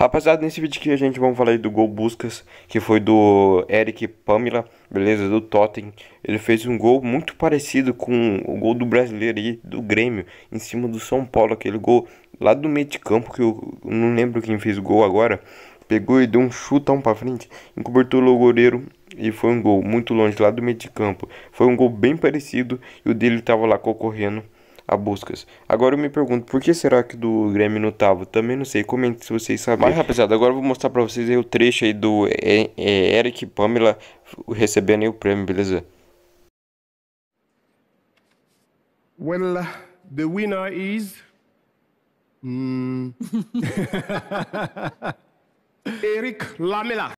Rapaziada, nesse vídeo aqui a gente vai falar aí do gol Buscas, que foi do Eric Pamela, beleza, do Totem. Ele fez um gol muito parecido com o gol do brasileiro aí, do Grêmio, em cima do São Paulo, aquele gol lá do meio de campo, que eu não lembro quem fez o gol agora. Pegou e deu um chutão pra frente, encobertou o goleiro e foi um gol muito longe lá do meio de campo. Foi um gol bem parecido e o dele tava lá concorrendo a buscas. Agora eu me pergunto, por que será que do Grêmio não tava? Também não sei, comente se vocês sabem. Mas rapaziada, agora eu vou mostrar pra vocês aí o trecho aí do é, é, Eric Pamela recebendo aí o prêmio, beleza? Well, the winner is... Mm, Eric Lamela.